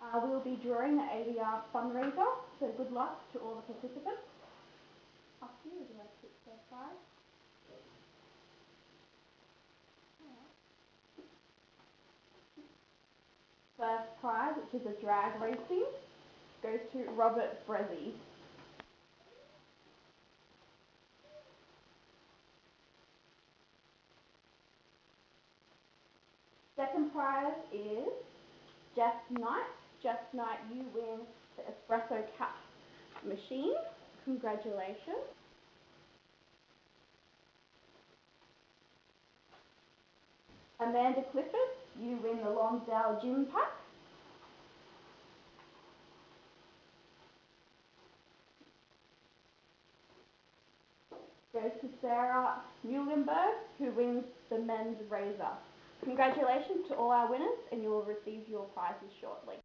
Uh, we'll be drawing the ABR fundraiser, so good luck to all the participants. Up would you like to prize? First prize, which is a drag racing, goes to Robert Brezzi. Second prize is Jeff Knight. Jeff Knight, you win the espresso cup machine. Congratulations. Amanda Clifford, you win the Lonsdale Gym Pack. Goes to Sarah Muhlenberg, who wins the men's razor. Congratulations to all our winners and you will receive your prizes shortly.